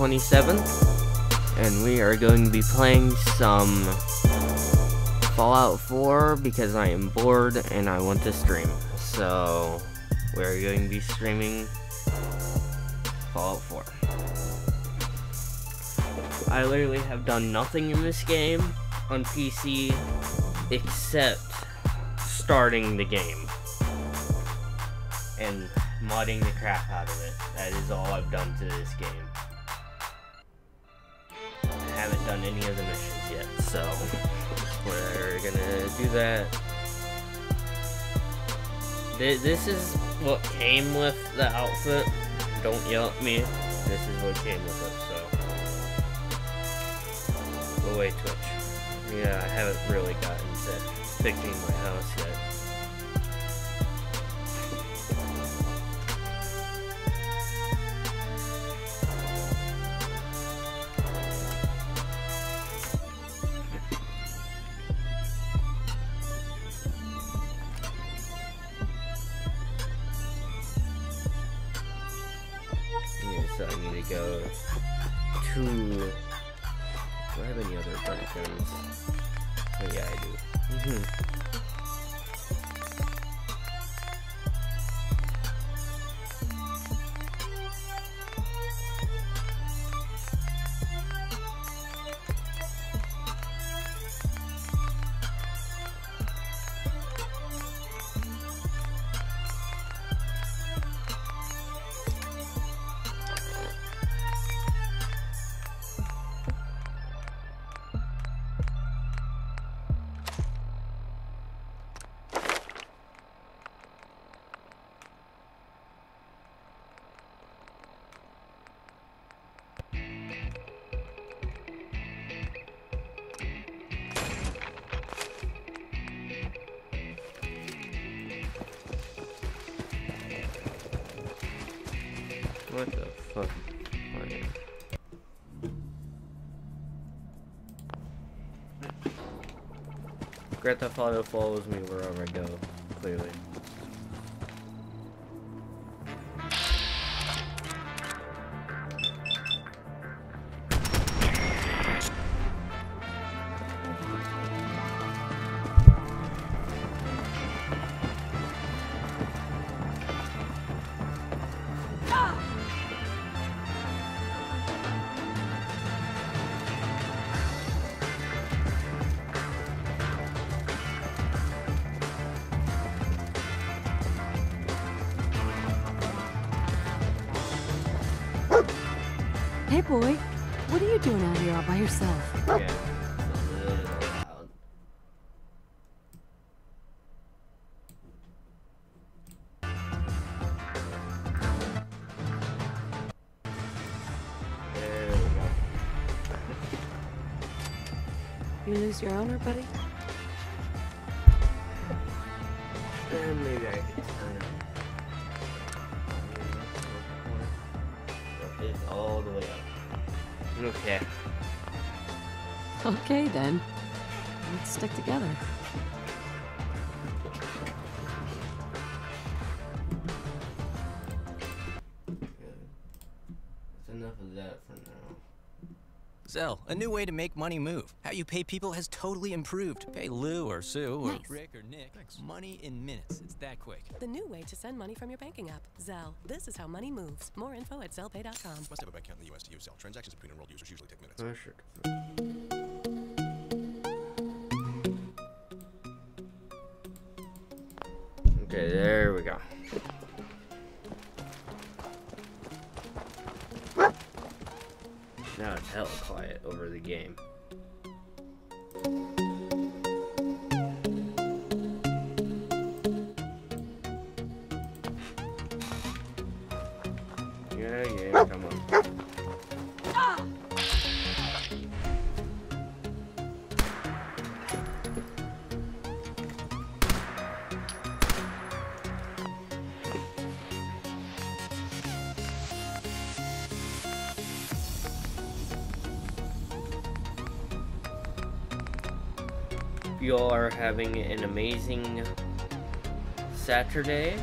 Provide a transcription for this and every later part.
27th, and we are going to be playing some Fallout 4 because I am bored and I want to stream. So, we're going to be streaming Fallout 4. I literally have done nothing in this game on PC except starting the game and modding the crap out of it. That is all I've done to this game. Haven't done any of the missions yet, so we're gonna do that. This is what came with the outfit. Don't yell at me. This is what came with it, so. Go away, Twitch. Yeah, I haven't really gotten to fixing my house yet. Go to... Do I have any other buttons? Oh yeah, I do. Mm -hmm. Theft follows me wherever I go, lose your owner, buddy? And maybe I can turn it. It's all the way up. Okay. Okay, then. Let's stick together. Good. That's enough of that for now. Zelle, a new way to make money move. How you pay people has totally improved. Pay Lou or Sue or Nice. Rick or Nick. Money in minutes. It's that quick. The new way to send money from your banking app, Zelle. This is how money moves. More info at ZellePay.com. Must have a bank account in the U.S. to use Zelle. Transactions between enrolled users usually take minutes. Oh, sure. Okay, there we go. Now it's hella quiet over the game. Having an amazing Saturday.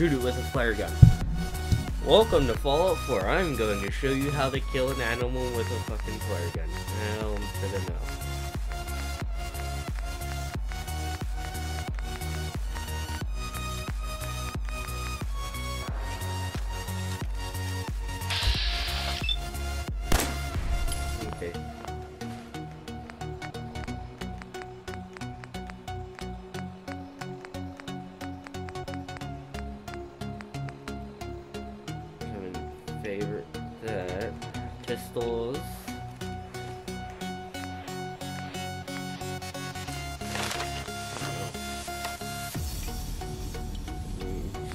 shoot it with a flare gun. Welcome to Fallout 4. I'm going to show you how to kill an animal with a fucking flare gun. Well, I don't know.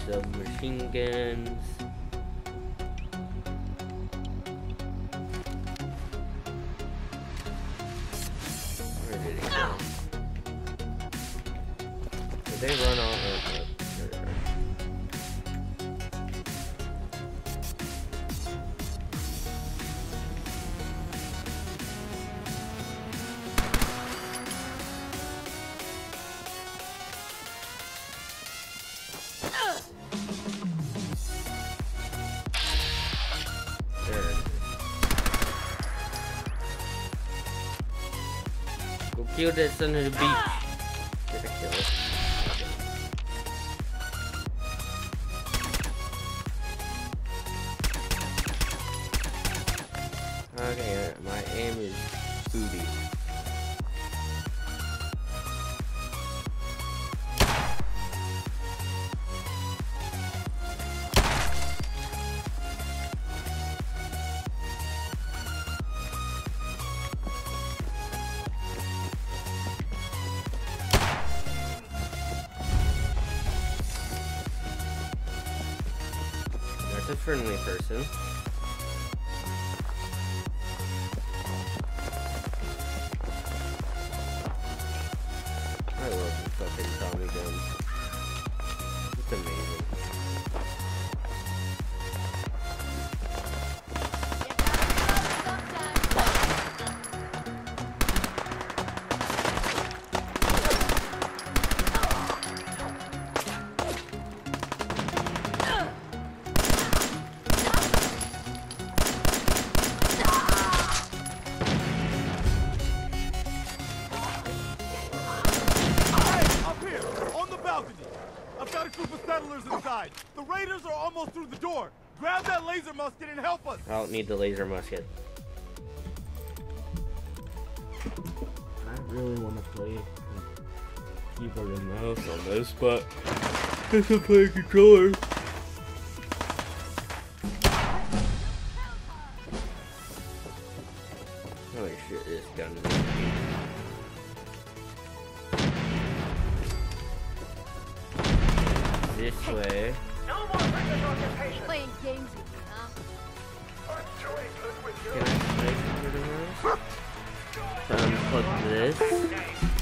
submachine guns. your destination will be. need the laser musket. I really want to play keyboard and mouse on this, but I can play a controller. this.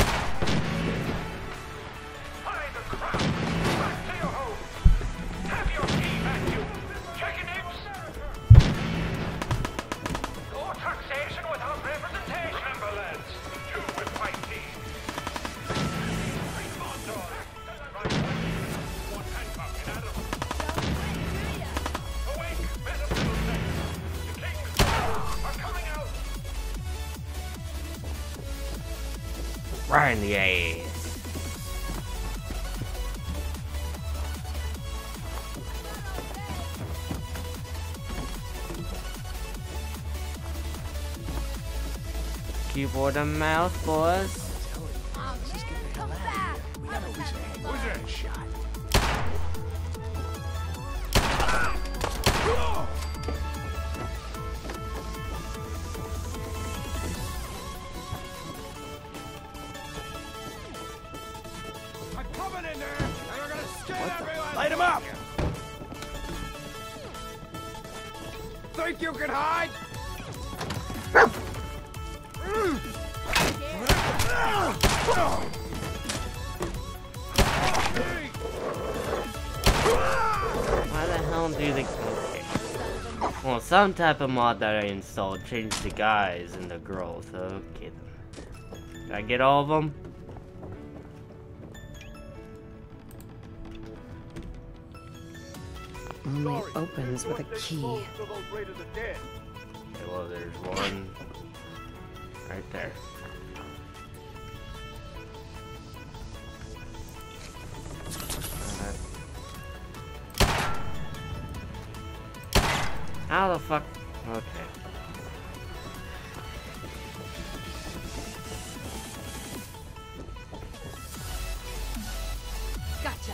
Right in the ass. Keyboard and mouse, boys. Some type of mod that I installed changed the guys and the girls. Okay then. Did I get all of them? Only opens with a key. most of those raiders are dead. Okay, well, there's one right there. How the fuck? Okay. Gotcha.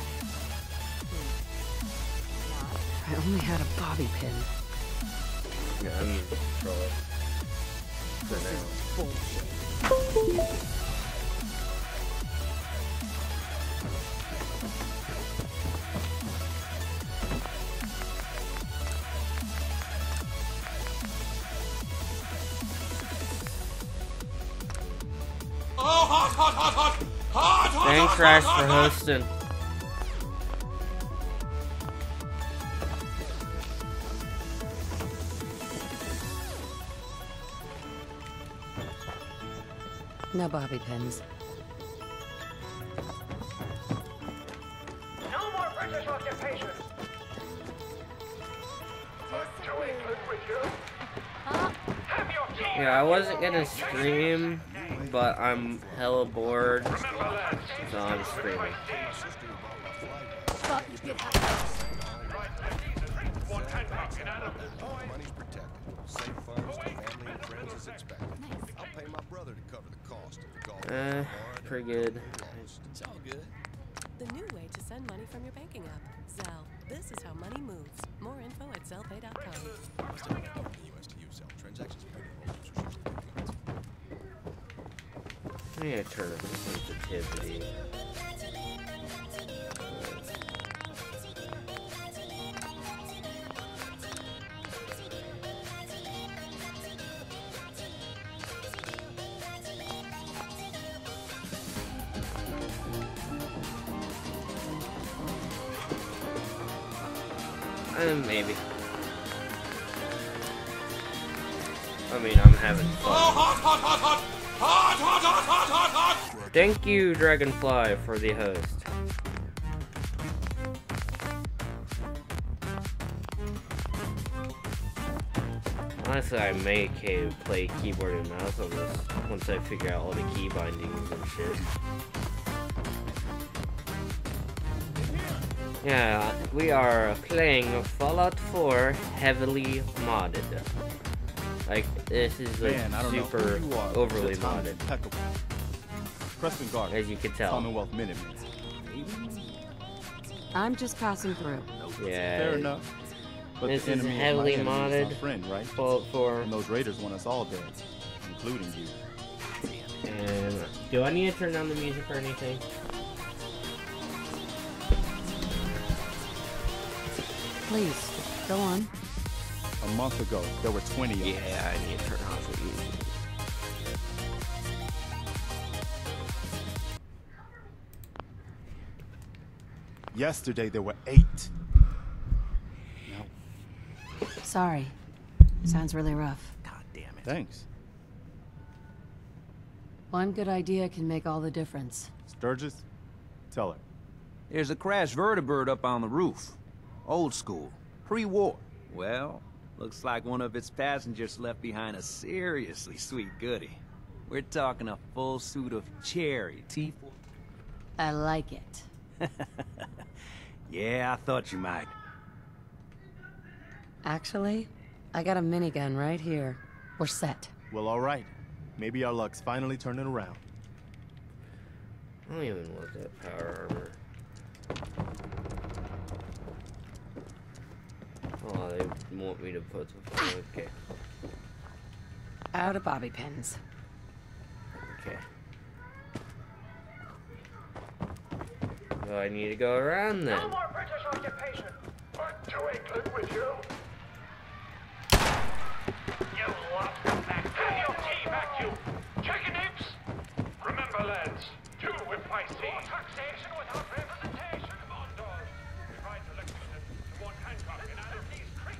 Hmm. I only had a bobby pin. For hosting. No bobby pins. No more British occupation. To England with you. Have your tea. Yeah, I wasn't gonna stream, but I'm hella bored, Remember, lads. so I'm streaming. One Hancock in Adam. Money's protected. Safe funds to family and friends as expected. I'll pay my brother to cover the cost of the golf. Uh, pretty good. It's all good. The new way to send money from your banking app. Zelle. This is how money moves. More info at zellepay.com. Still not covered in the US to use Zelle. Transactions between enrolled users usually take the sensitivity. Thank you, Dragonfly, for the host. Honestly, I may play keyboard and mouse on this once I figure out all the key bindings and shit. Yeah, we are playing Fallout 4 heavily modded. Like, this is like Man, I don't know super who you are. overly The time is modded, Impeccable. Preston Garvey, as you can tell. Commonwealth Minutemen. I'm just passing through. Yeah. Fair enough. But This the is enemy of heavily my enemy is our modded. friend, right? Fallout 4. And those raiders want us all dead, including you. And do I need to turn down the music or anything? Please, go on. A month ago, there were 20 of us. Yeah, I need to turn off the music. Yesterday, there were eight. Now, Sorry. Sounds really rough. God damn it. Thanks. One good idea can make all the difference. Sturges, tell her. There's a crashed vertibird up on the roof. Old school. Pre-war. Well, looks like one of its passengers left behind a seriously sweet goodie. We're talking a full suit of cherry T4. I like it. Yeah, I thought you might. Actually, I got a minigun right here. We're set. Well, all right. Maybe our luck's finally turning around. I don't even want that power armor. Oh, they want me to put the. Okay. Out of bobby pins. Okay. So I need to go around then. No more British occupation. With you. You lot, come back. Have your tea back, you chicken apes. Remember, lads, two if I see. More taxation without representation. Come on, dog. Divide the Lexington. One Hancock and out of these creeks.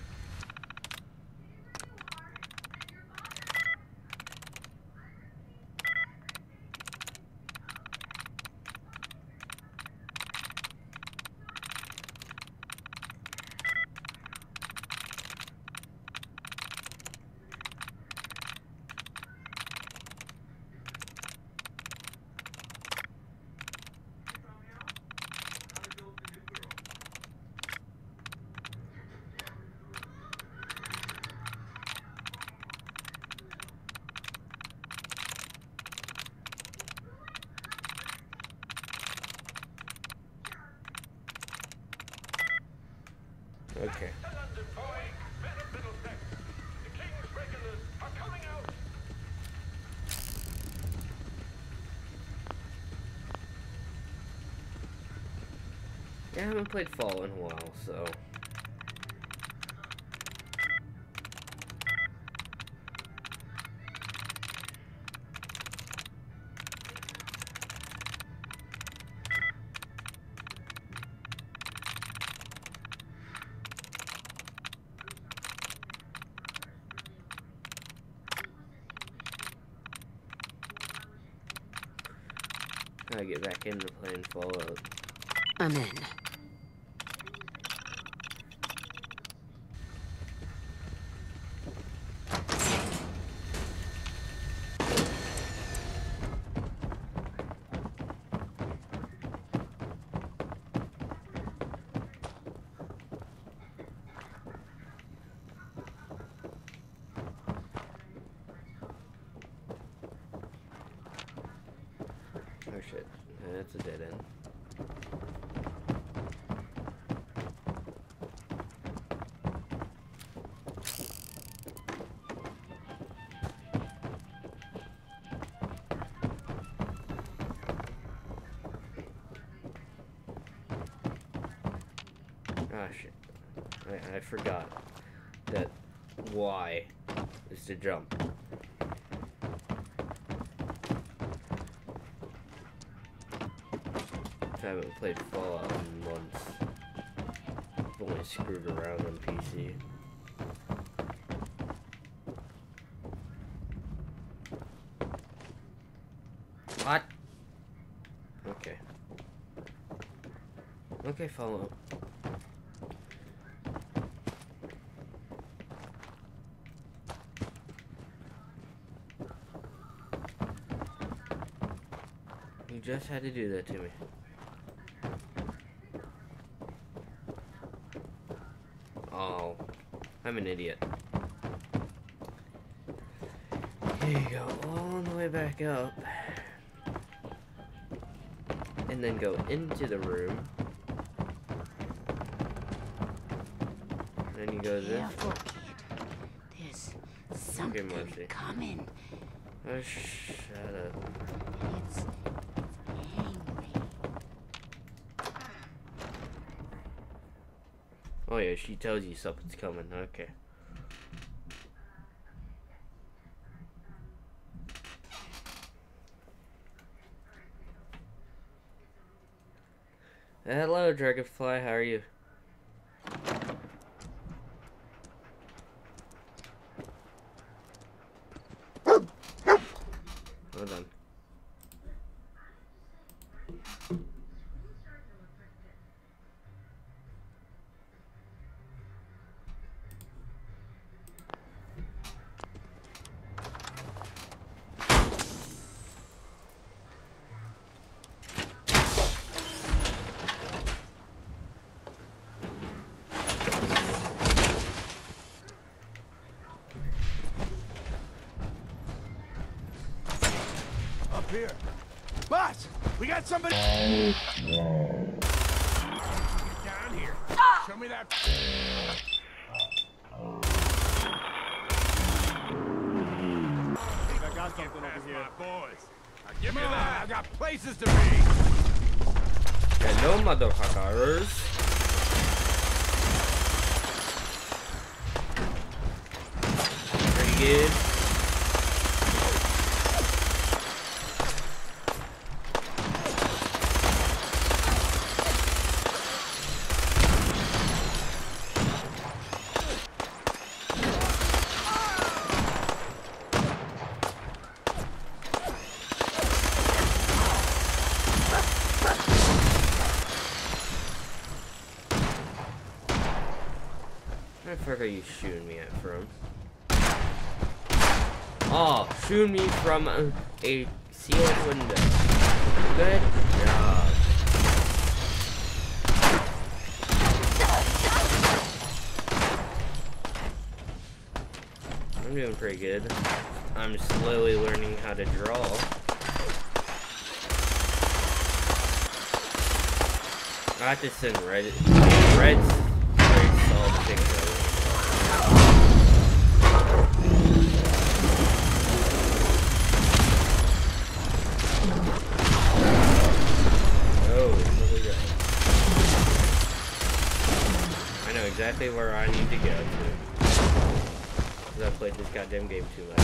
Okay. to London, boy. Men of Middlesex. The King's regulars are coming out. Yeah, I haven't played Fall in a while, so. Gotta get back into playing Fallout. I'm in. Shit, that's a dead end. Ah shit, I, I forgot that Y is to jump. Haven't played Fallout in months. I've only screwed around on PC. What? Okay. Okay, Fallout. You just had to do that to me. Oh, I'm an idiot. Here you go, all the way back up. And then go into the room. Then you go this. Careful, kid. There's something Mercy. coming. Oh, shut up. It's angry. Oh yeah, she tells you something's coming. Okay. Hello, Dragonfly. How are you? Hold on. Up here. Boss, we got somebody. Get down here. Show me that. I got something over here. boys. Now give me that. I got places to be. Hello, motherfuckers. Pretty good. Shooting me at from? Oh, shooting me from a, a sealed window. Good job. I'm doing pretty good. I'm slowly learning how to draw. I have to send red. All where I need to go to. Because I played this goddamn game too much.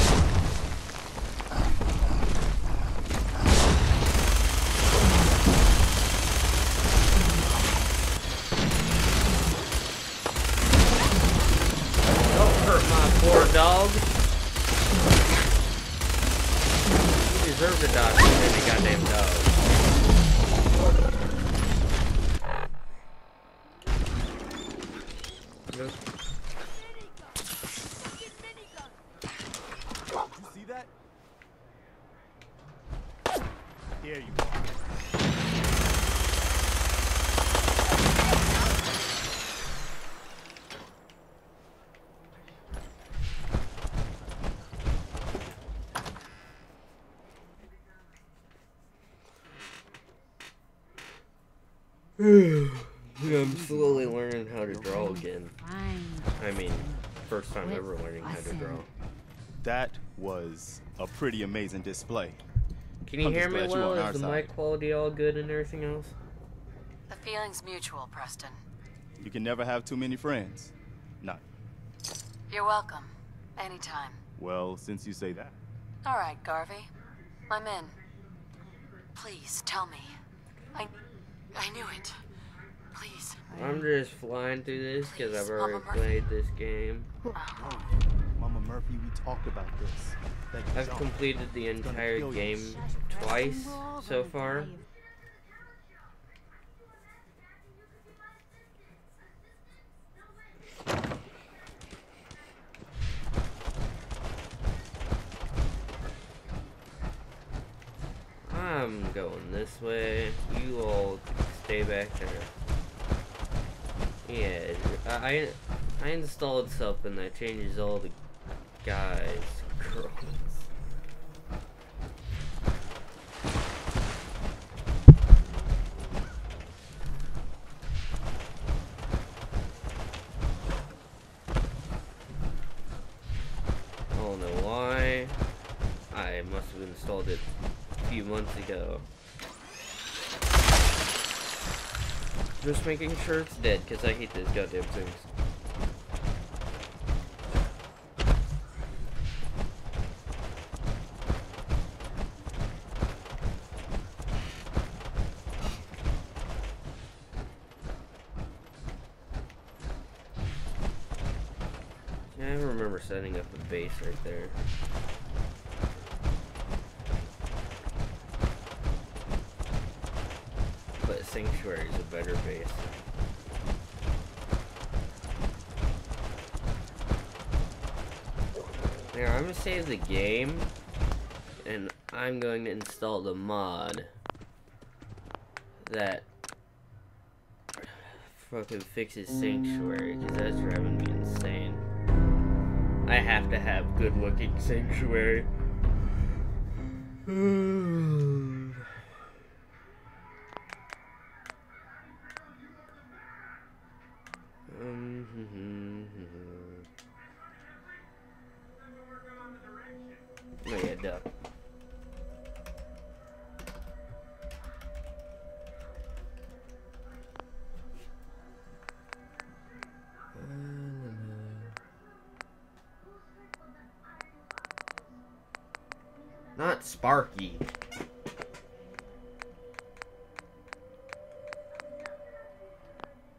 Don't hurt my poor dog. You deserve to die for any goddamn dog. Nope. You see that? Here you are. I'm slowly learning how to draw again. I mean, first time ever learning how to draw. That was a pretty amazing display. Can you I'm hear me well? Is the side. mic quality all good and everything else? The feeling's mutual, Preston. You can never have too many friends. Not You're welcome. Anytime. well, since you say that. All right, Garvey. I'm in. Please, tell me. I... I knew it. Please. I'm just flying through this because I've already Mama Murphy. played this game. Mama Murphy, we talked about this. That I've completed the entire kill you. game twice so far. I'm going this way. You all stay back there. Yeah, I I installed something that changes all the guys' girls. I don't know why. I must have installed it a few months ago. Just making sure it's dead, because I hate those goddamn things. I remember setting up a base right there. But Sanctuary is a better base. Gonna save the game, and I'm going to install the mod that fucking fixes Sanctuary, because that's driving me insane. I have to have good looking Sanctuary. Sparky.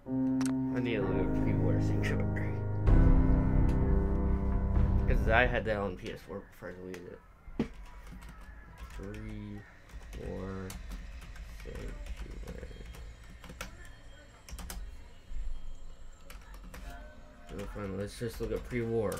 I need to look at pre-war sanctuary. Because I had that on PS4 before I deleted it. Three, four, sanctuary. Oh, fine, let's just look at pre-war.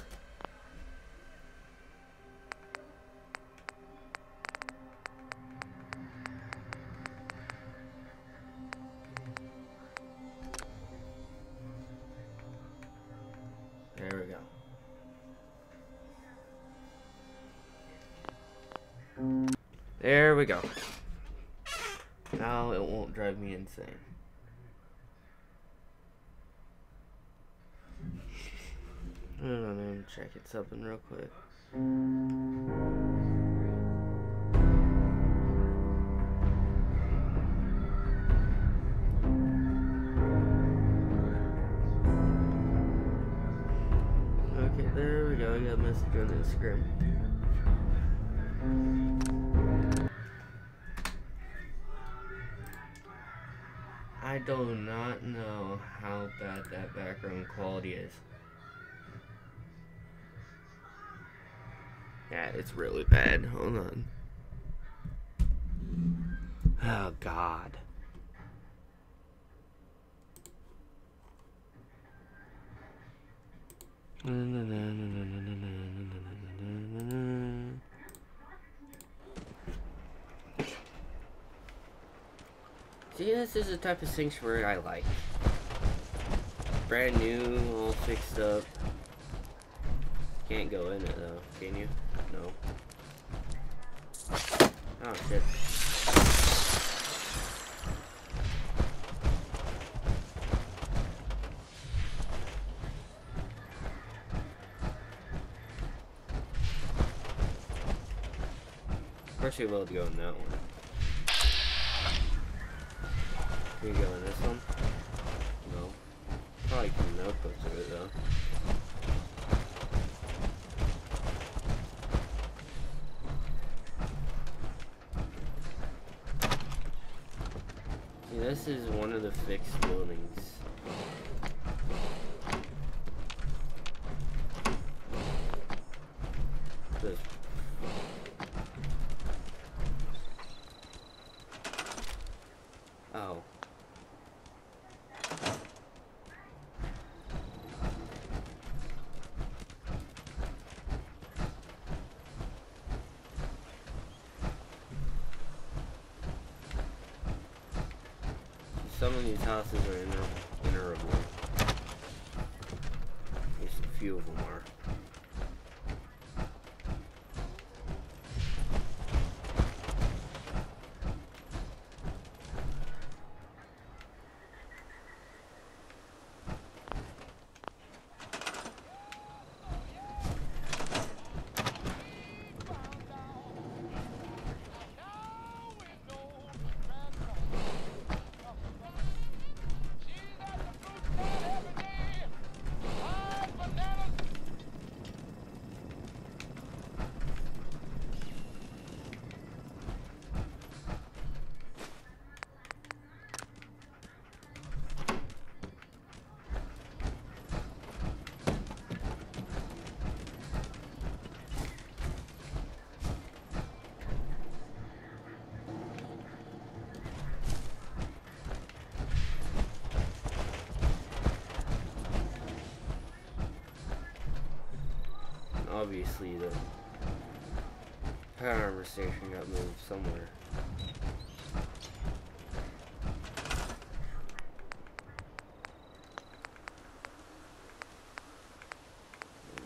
Something real quick. Okay, there we go. I got a message on Instagram. I do not know how bad that background quality is. It's really bad. Hold on. Oh, God. See, this is the type of sanctuary I like. Brand new, all fixed up. Can't go in it though, can you? No. Oh shit. Of course you're able to go in that one. Can you go in this one? No. Probably can no clips of it though. This is one of the fixed buildings. This. Oh. Some houses are inter obviously the power armor station got moved somewhere.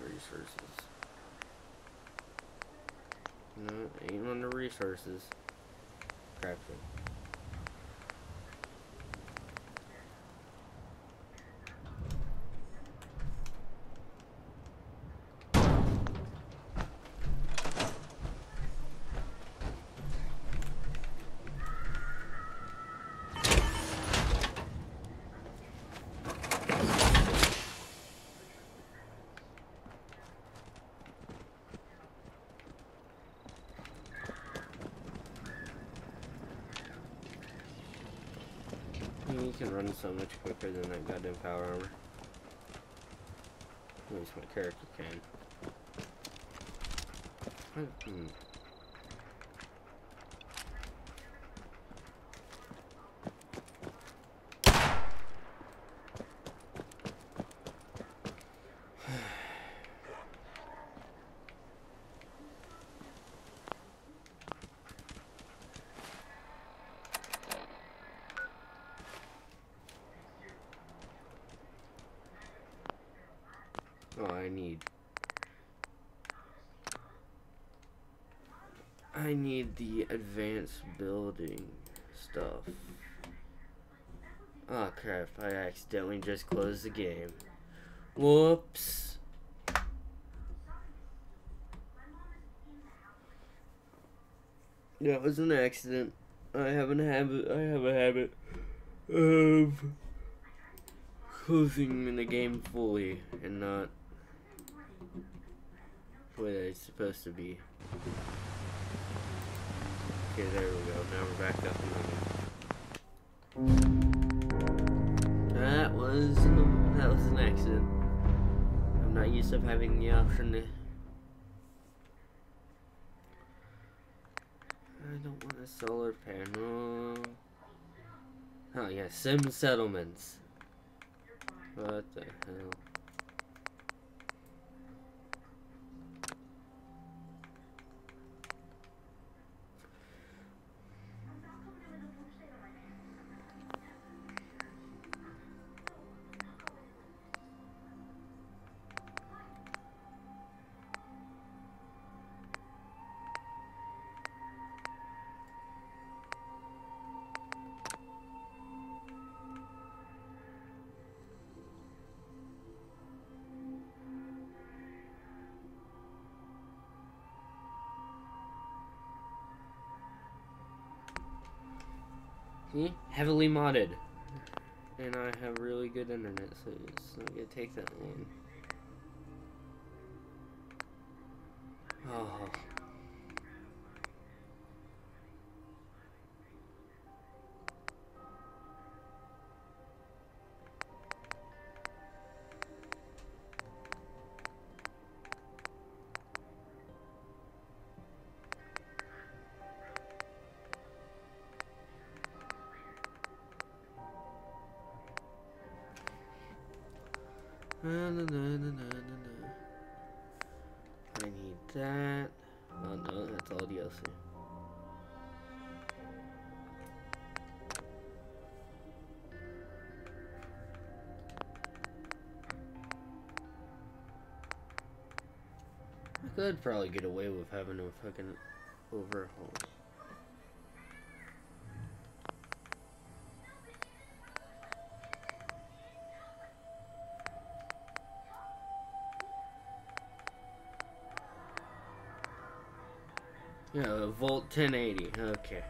Resources. No, ain't on the resources. Crafting. You can run so much quicker than that goddamn power armor. At least my character can. Hmm. the advanced building stuff. Oh crap, I accidentally just closed the game. Whoops. That was an accident. I have a habit. I have a habit of closing the game fully and not where it's supposed to be. Okay, there we go. Now we're back up in the game. That was that was an accident. I'm not used to having the option to. I don't want a solar panel. Oh yeah, sim settlements. What the hell? Heavily modded. And I have really good internet, so it's not gonna take that long. Oh. I need that. Oh no, that's all DLC. I could probably get away with having a fucking overhaul. 1080. Okay.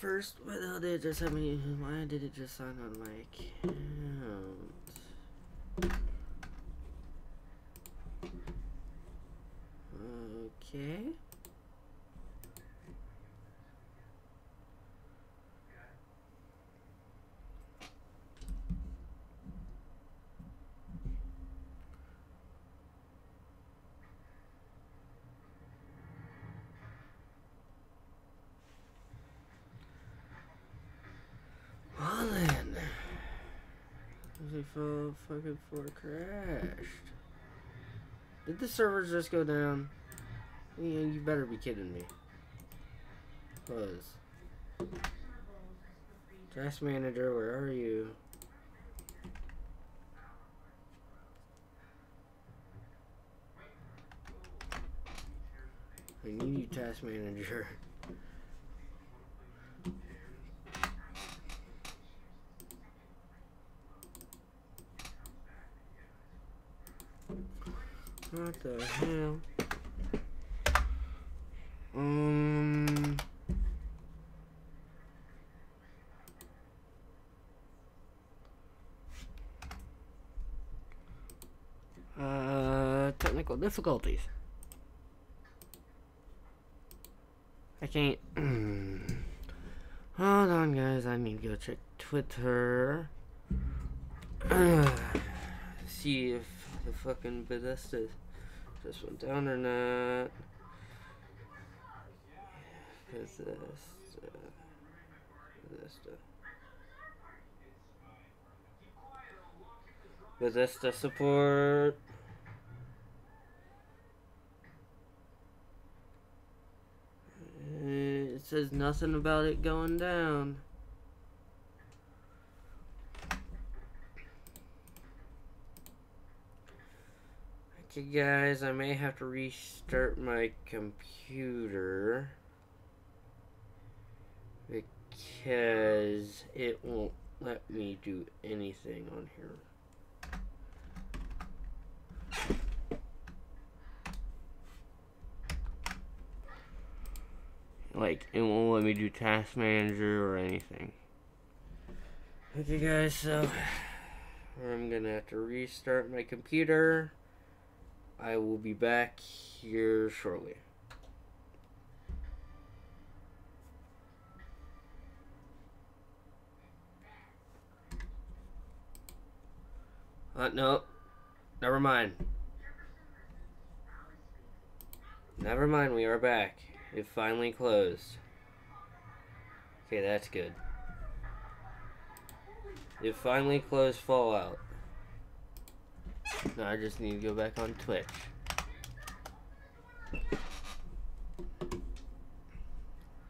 First. Why the hell did it just have me? Why did it just sign on my account? Okay. Well then. Usually for crashed. Did the servers just go down? Yeah, you better be kidding me. Cause Task manager, where are you? I need you, task manager. What the hell? Um. Uh, technical difficulties. I can't. Hold on, guys. I need to go check Twitter. See if the fucking Bethesda just went down or not. Bethesda. Bethesda. Bethesda support. Uh, It says nothing about it going down. Okay, guys, I may have to restart my computer because it won't let me do anything on here. Like, it won't let me do task manager or anything. Okay, guys, so I'm gonna have to restart my computer. I will be back here shortly. Uh, no. Never mind. Never mind, we are back. It finally closed. Okay, that's good. It finally closed Fallout. Now I just need to go back on Twitch.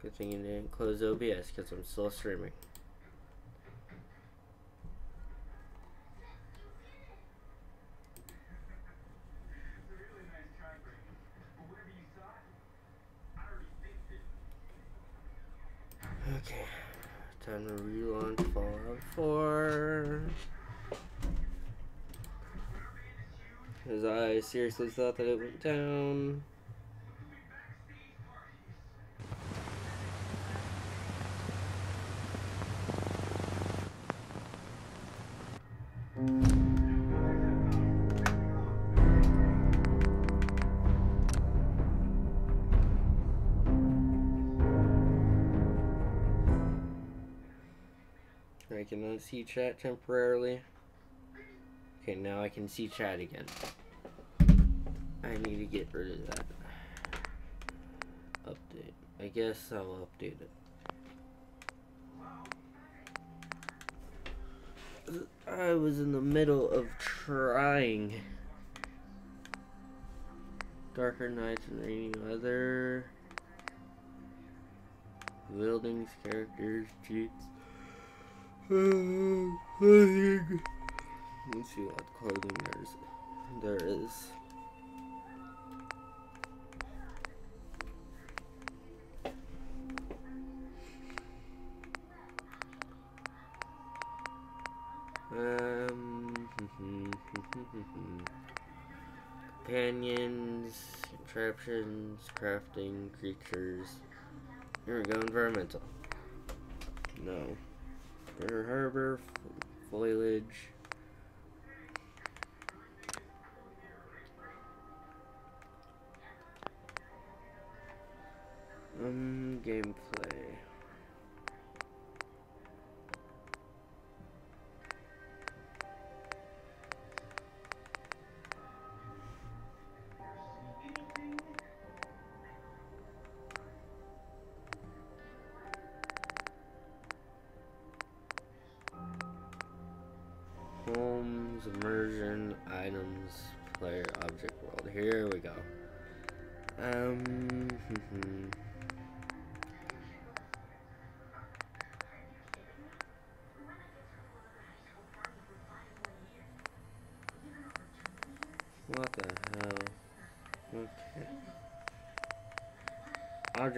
Good thing you didn't close OBS because I'm still streaming. Okay, time to relaunch Fallout 4. Because I seriously thought that it went down. I can unsee chat temporarily. Okay, now I can see chat again. I need to get rid of that. Update. I guess I'll update it. I was in the middle of trying. Darker nights and rainy weather. Buildings, characters, cheats. Let's see what clothing there's there is. Contraptions, crafting, creatures. Here we go, environmental. No. River harbor, foliage. Um, gameplay.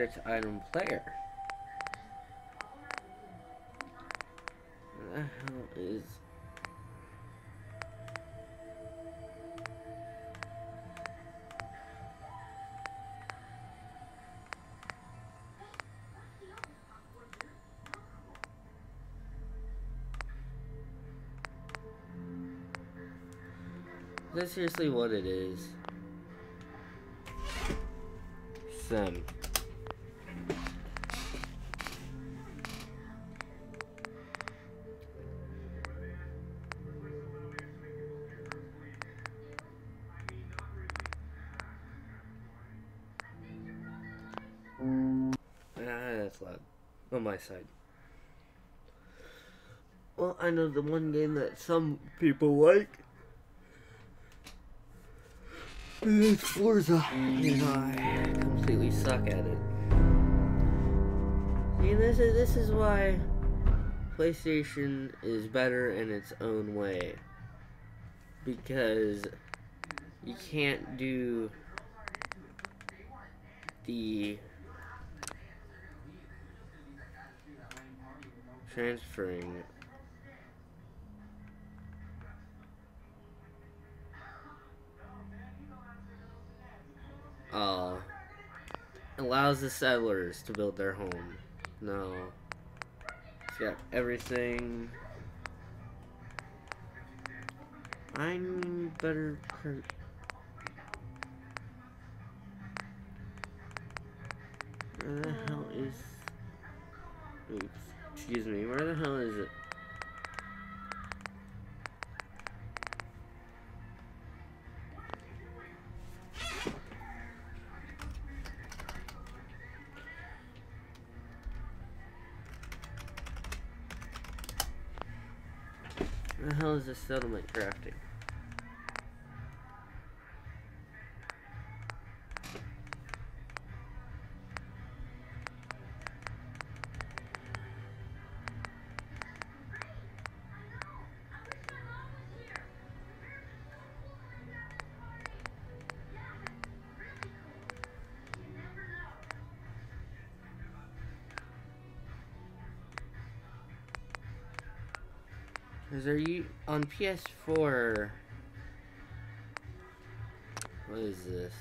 Object, item, player. What the hell is Is that seriously what it is? Sim. On my side. Well, I know the one game that some people like is Forza, mm. and I completely suck at it. See, this is this is why PlayStation is better in its own way because you can't do the transferring uh allows the settlers to build their home. No. It's got everything. I'm better Where the hell is Oops. Excuse me, where the hell is it? The hell is this settlement crafting? There you on PS4? What is this?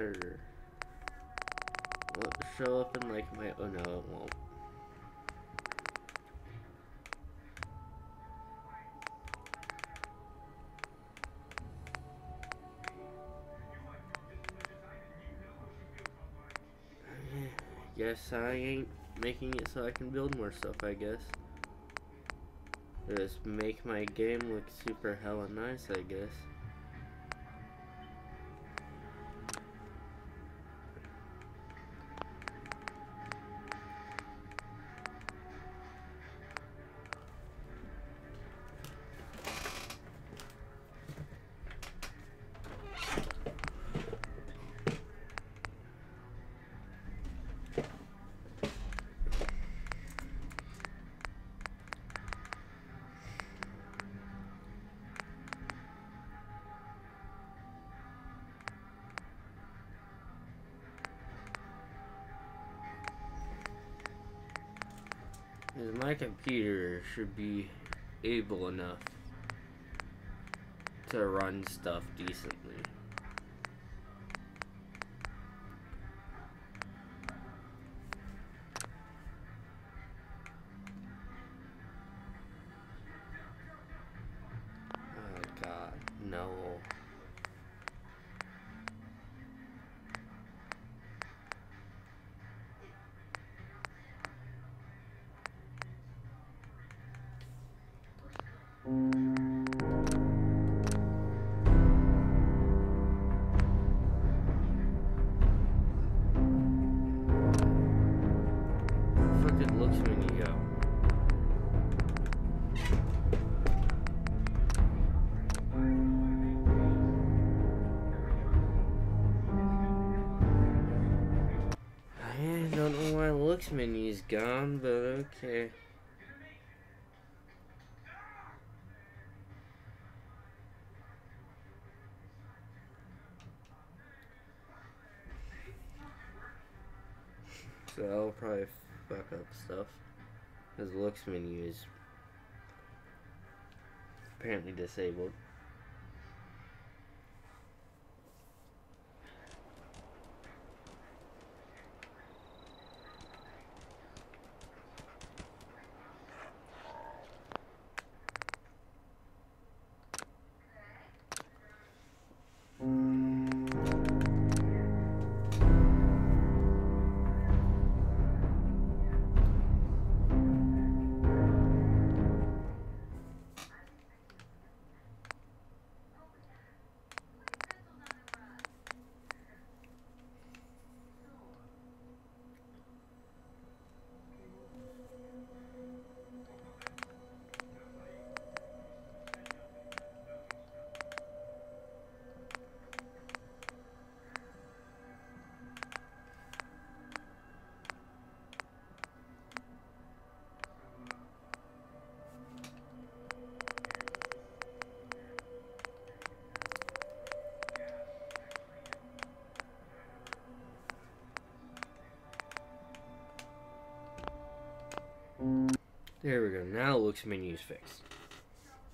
Better. Will it show up in like my? Oh no, it won't. Guess I ain't making it so I can build more stuff, I guess. Just make my game look super hella nice, I guess. Computer should be able enough to run stuff decently. I'll probably fuck up stuff. Because looks menu is apparently disabled. There we go. Now looks menus fixed.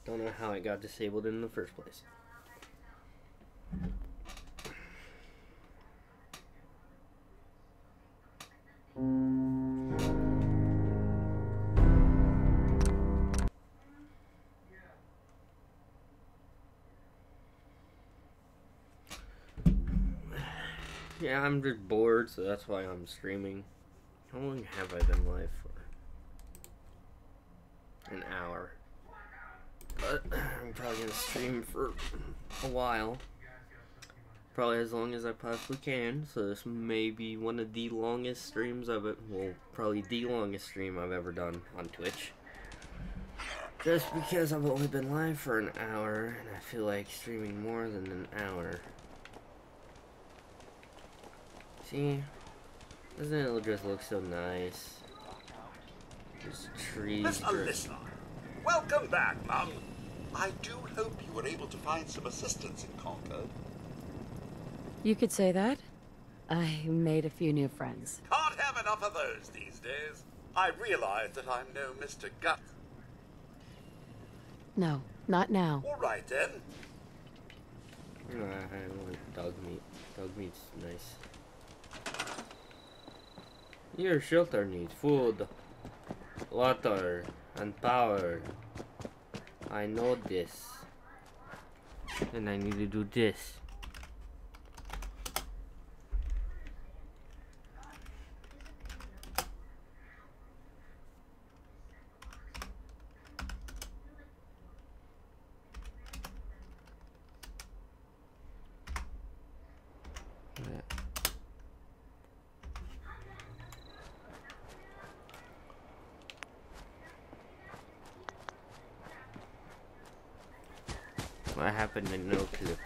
Don't know how it got disabled in the first place. Yeah, I'm just bored, so that's why I'm streaming. How long have I been live for? An hour. But I'm probably gonna stream for a while. Probably as long as I possibly can. So this may be one of the longest streams of it. Well, probably the longest stream I've ever done on Twitch. Just because I've only been live for an hour, and I feel like streaming more than an hour. See? Doesn't it just look so nice? Just trees. Gr- Alyssa, welcome back, Mum. I do hope you were able to find some assistance in Concord. You could say that. I made a few new friends. Can't have enough of those these days. I realize that I'm no Mr. Gut. No, not now. All right then. I I want dog meat. Dogmeat's nice. Your shelter needs food, water, and power. I know this. And I need to do this. What happened in no clip?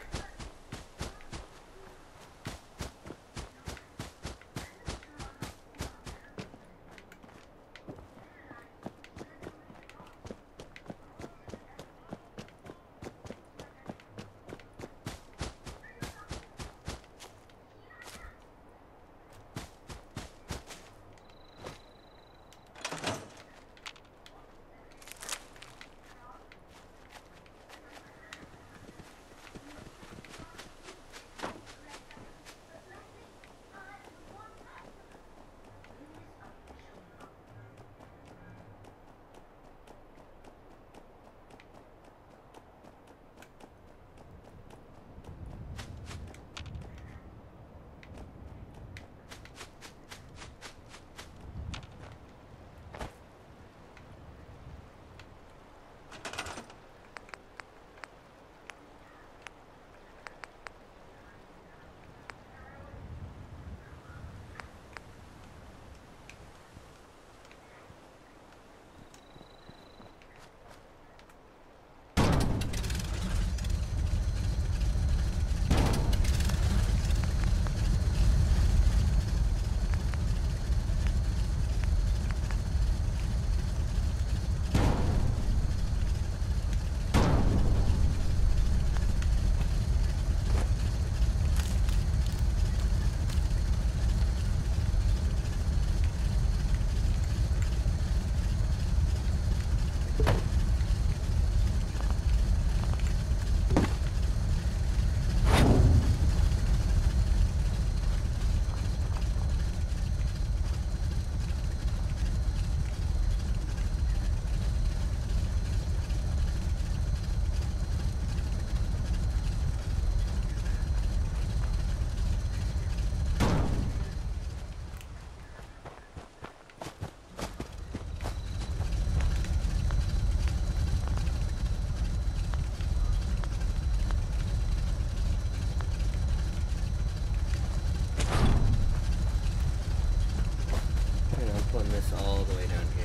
this all the way down here.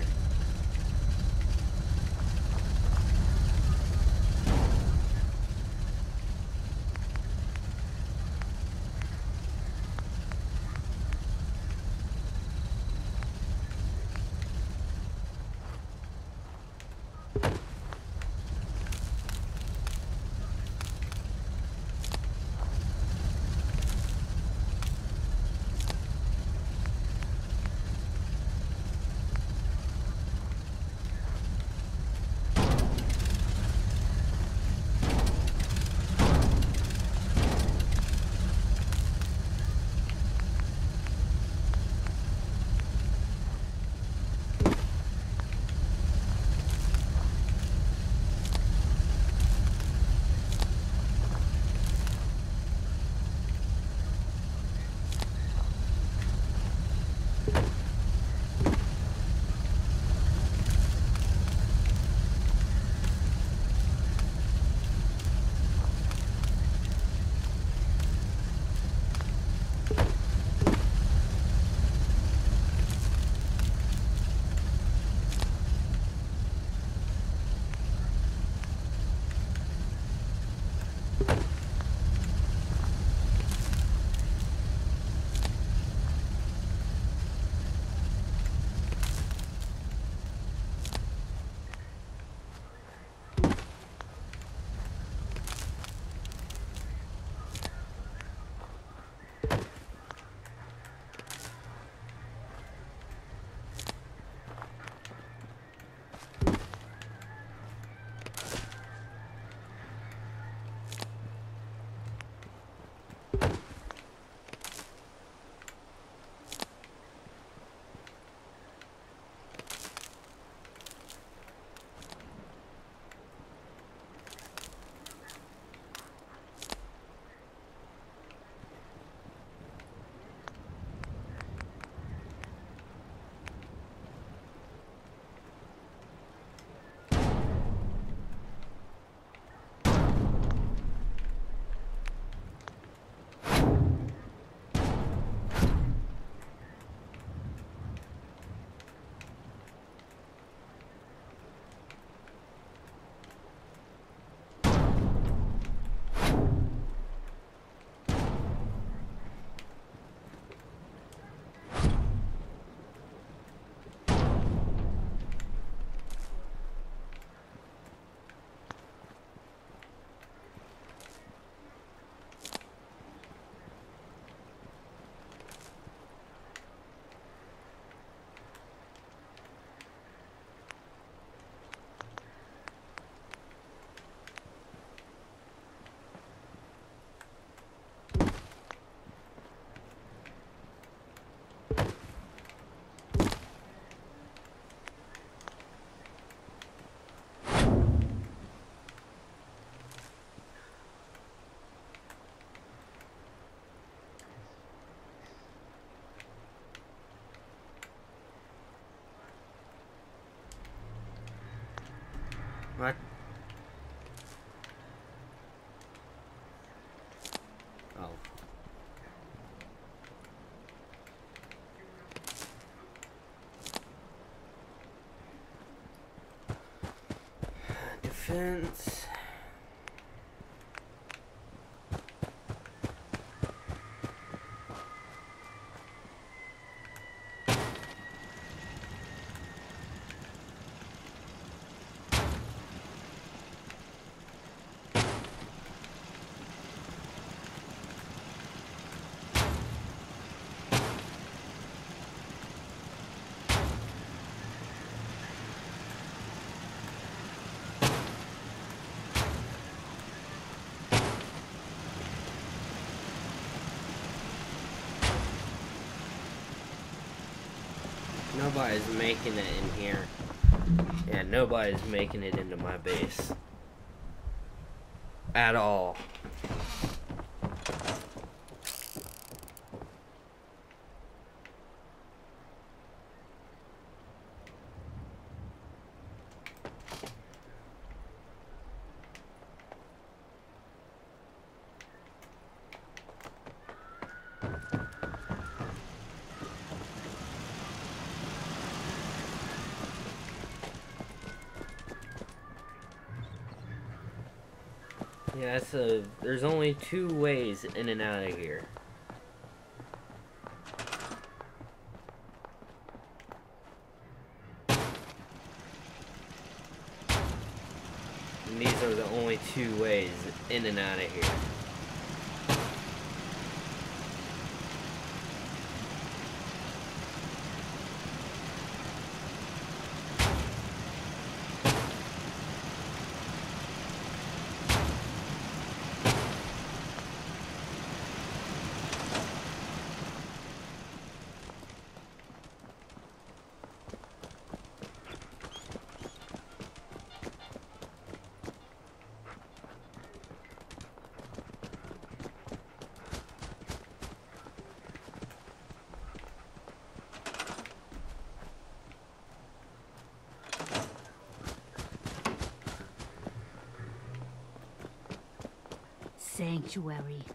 Defense. Nobody's making it in here. Yeah, nobody's making it into my base. At all. Yeah, so there's only two ways in and out of here. And these are the only two ways in and out of here. Sanctuary.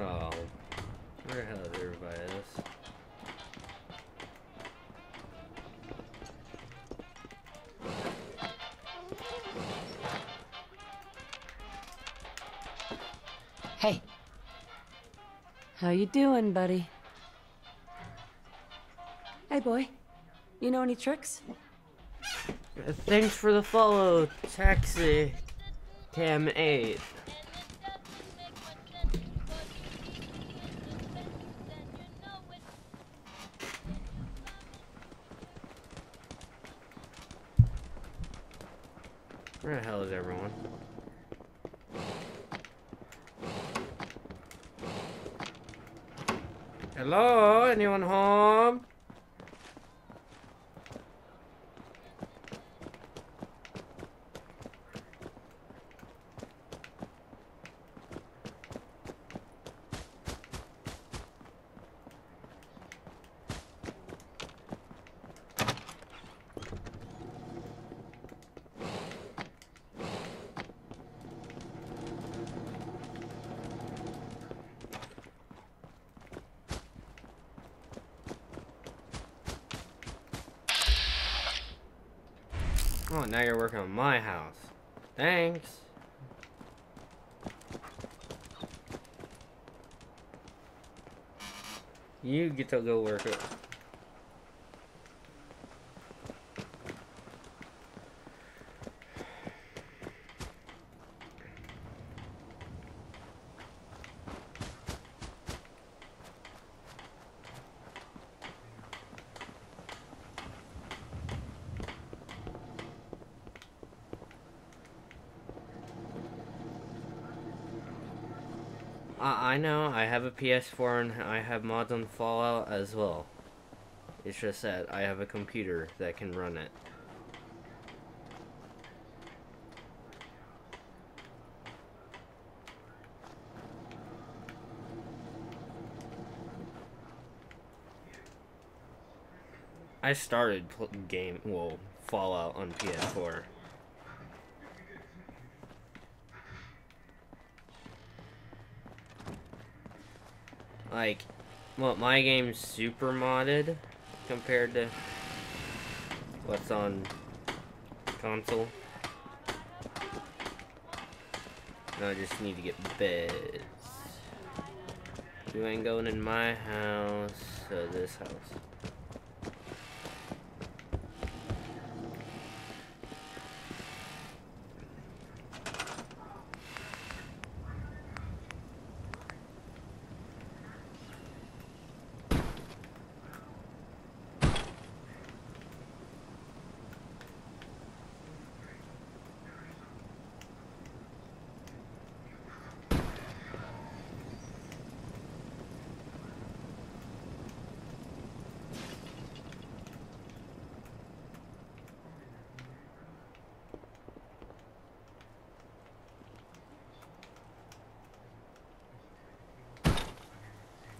Oh, where the hell is everybody else? Hey. How you doing, buddy? Hey, boy. You know any tricks? Thanks for the follow, Taxi Cam 8. Where the hell is everyone? Hello? Anyone home? Now you're working on my house. Thanks. You get to go work it. I, I know, I have a PS4 and I have mods on Fallout as well. It's just that I have a computer that can run it. I started game, well, Fallout on PS4. Like, well, my game's super modded compared to what's on console. Now I just need to get beds. You ain't going in my house, so this house.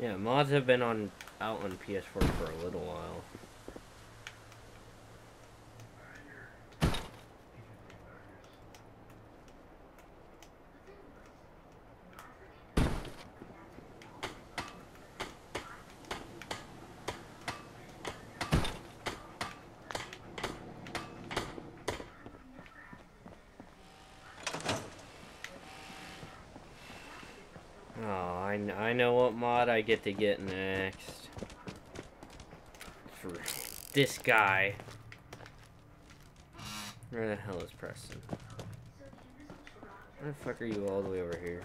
Yeah, mods have been on out on PS4 for a little while. I know what mod I get to get next. For this guy. Where the hell is Preston? Where the fuck are you all the way over here?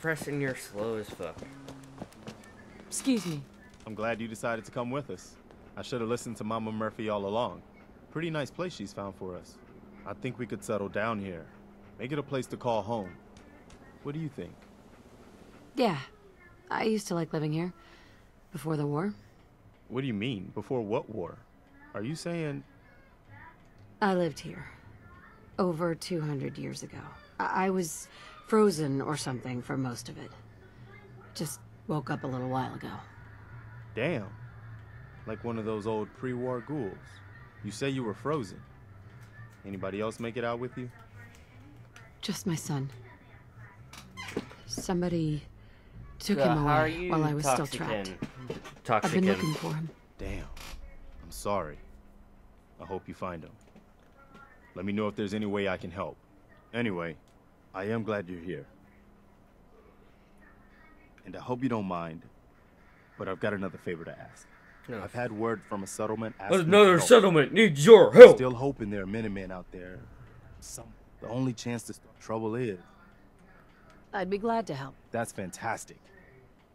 Preston, you're slow as fuck. Excuse me. I'm glad you decided to come with us. I should have listened to Mama Murphy all along. Pretty nice place she's found for us. I think we could settle down here. Make it a place to call home. What do you think? Yeah. I used to like living here. Before the war. What do you mean? Before what war? Are you saying... I lived here. Over 200 years ago. I, I was frozen or something for most of it. Just woke up a little while ago. Damn. Like one of those old pre-war ghouls. You say you were frozen. Anybody else make it out with you? Just my son. Somebody took So him away while I was still trapped. in? I've Toxic been looking for him. Damn. I'm sorry. I hope you find him. Let me know if there's any way I can help. Anyway, I am glad you're here. And I hope you don't mind, but I've got another favor to ask. No. I've had word from a settlement asking Another settlement needs your help. Still hoping there are Minutemen out there. Some. The only chance to start trouble is. I'd be glad to help. That's fantastic.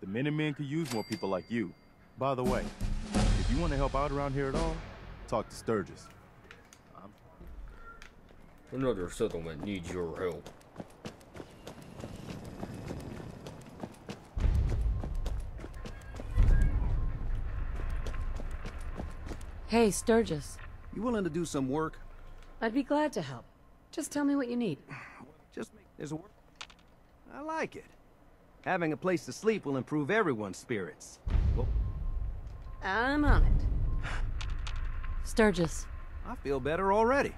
The Minutemen could use more people like you. By the way, if you want to help out around here at all, talk to Sturges. Another settlement needs your help. Hey, Sturges. You willing to do some work? I'd be glad to help. Just tell me what you need. Just there's a work. I like it. Having a place to sleep will improve everyone's spirits. Well, I'm on it. Sturges. I feel better already,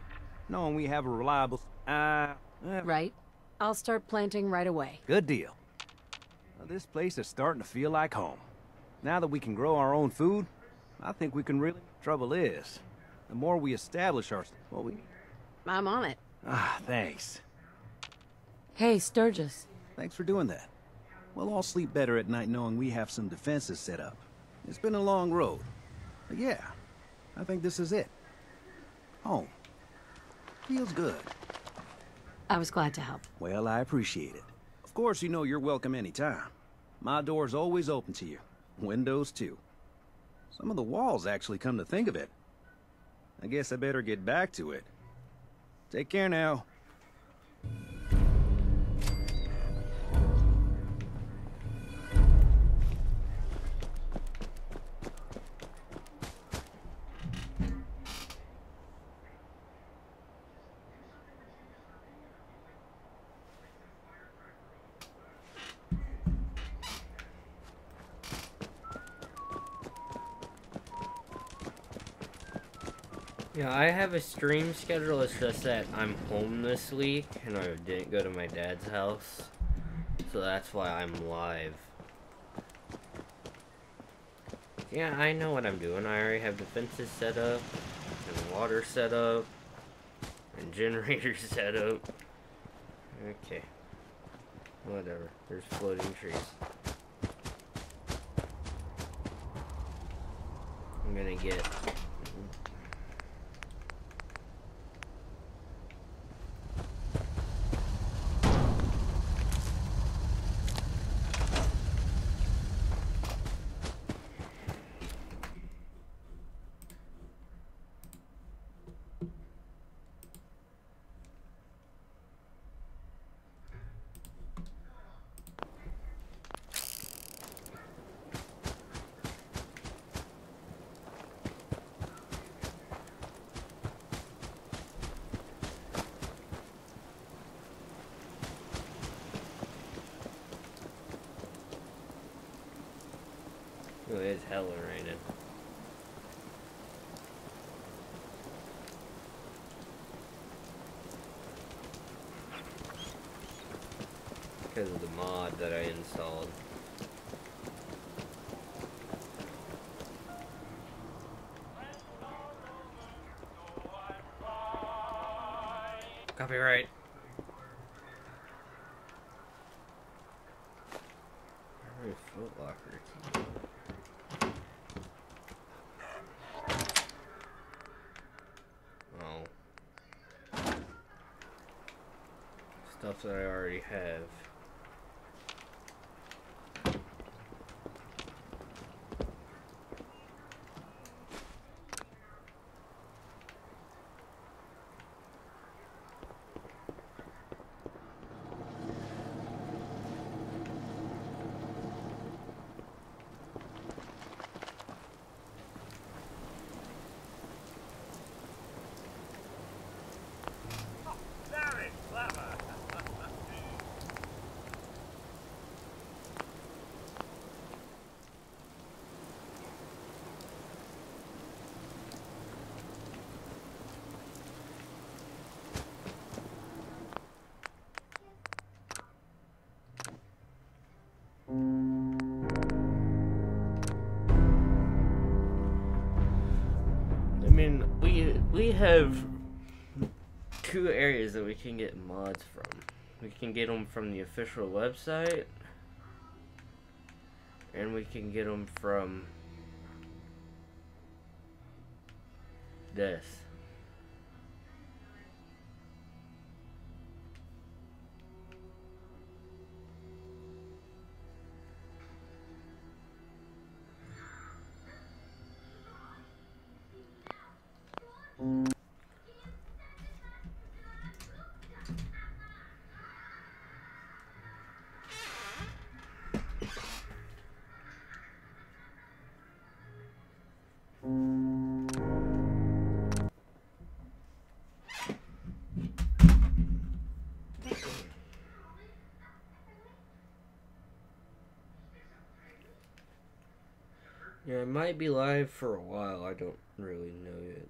knowing we have a reliable. Uh, eh, Right. I'll start planting right away. good deal. Now, this place is starting to feel like home. Now that we can grow our own food, I think we can really... Trouble is, the more we establish our... Well, we... I'm on it. Ah, thanks. Hey, Sturges. Thanks for doing that. We'll all sleep better at night knowing we have some defenses set up. It's been a long road. But yeah, I think this is it. Home. Feels good. I was glad to help. Well, I appreciate it. Of course, you know you're welcome anytime. My door's always open to you. Windows, too. Some of the walls actually come to think of it. I guess I better get back to it. Take care now. Have a stream schedule. It's just that I'm home this week and I didn't go to my dad's house. So that's why I'm live. Yeah, I know what I'm doing. I already have the fences set up, and water set up, and generators set up. Okay. Whatever. There's floating trees. I'm gonna get Oh, it's hella raining. Because of the mod that I installed. Copyright. Where's Foot Locker? Oh. Stuff that I already have. Mean, we we have two areas that we can get mods from. We can get them from the official website, and we can get them from this. might be live for a while. I don't really know yet.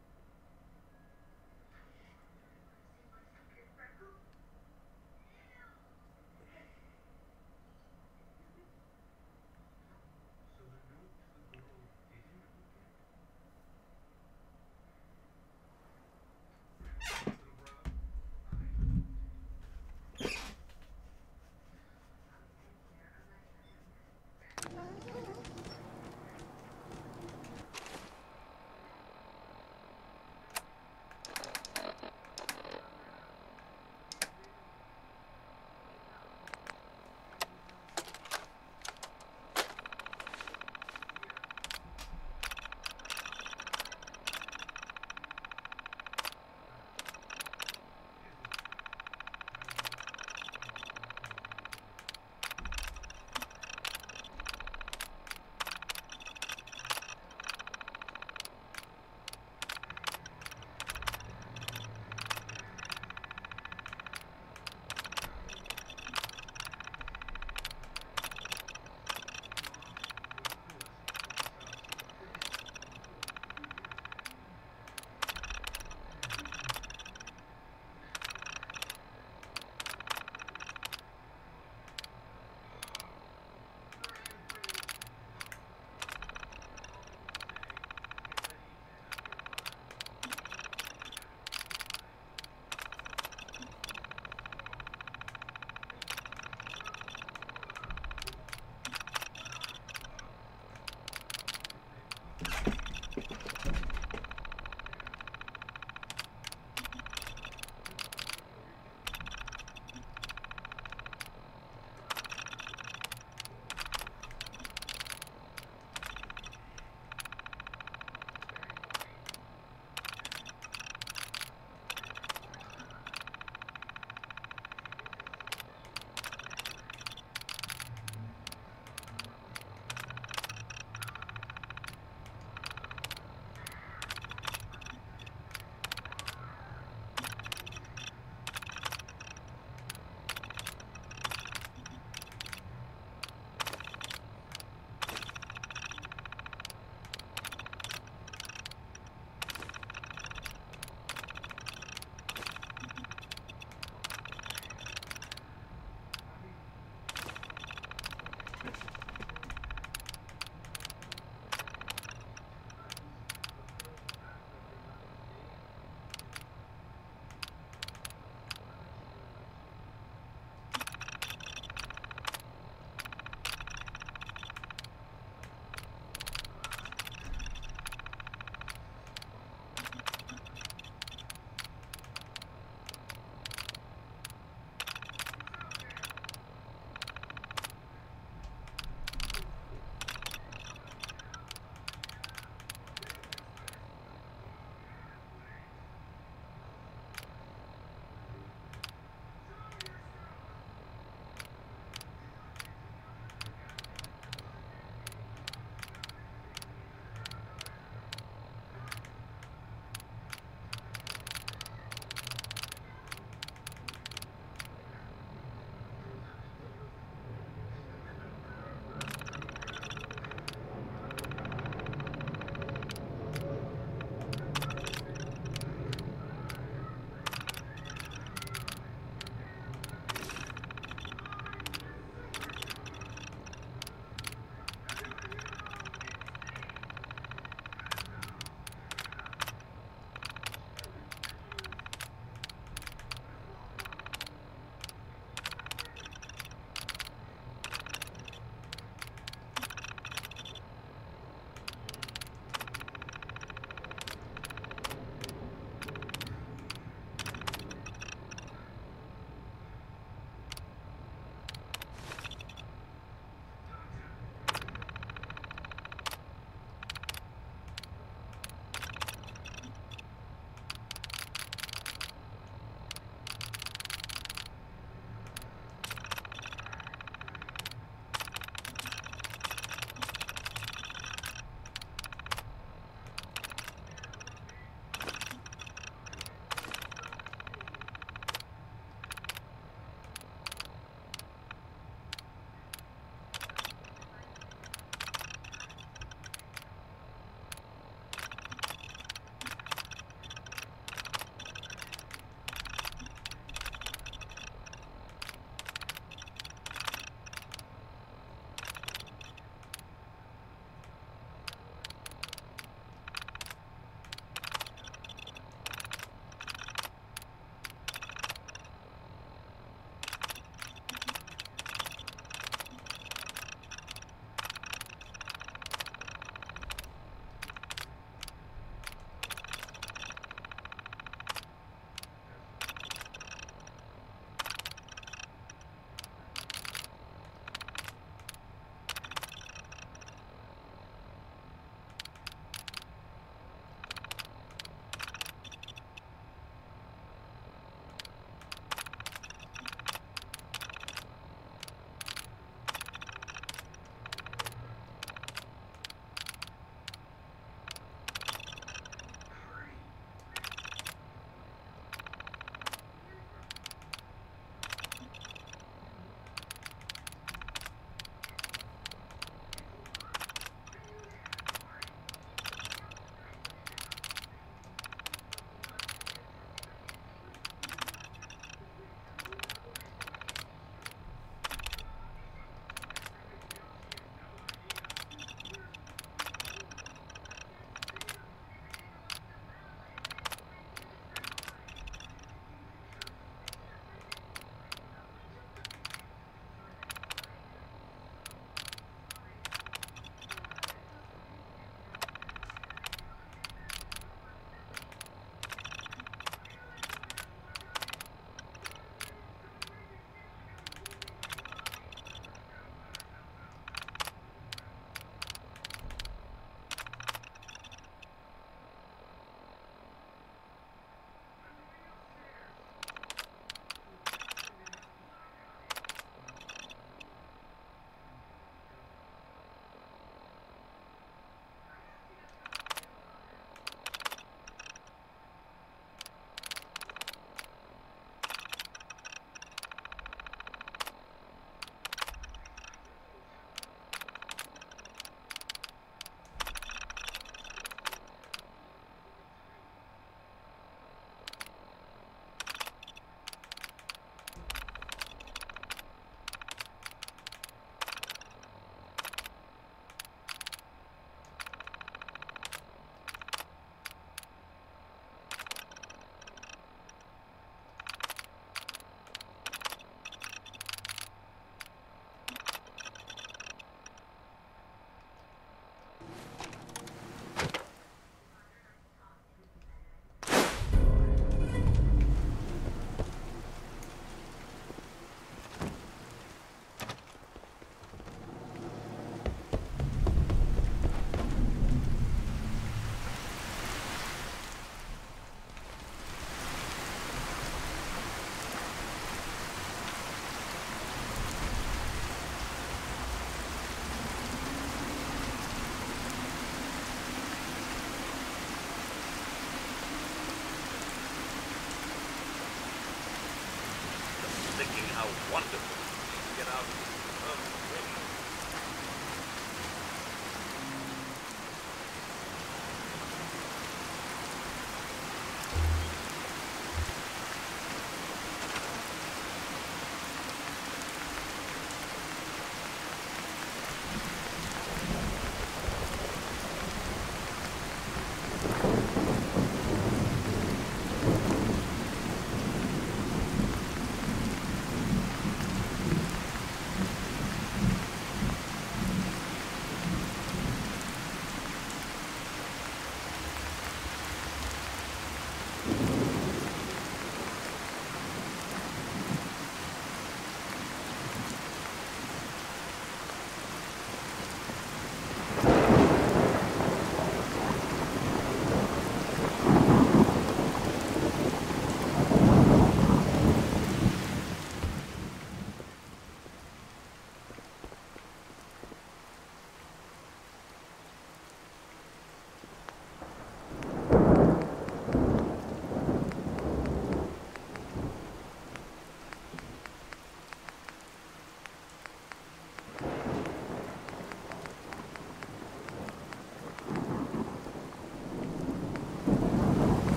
Wonderful.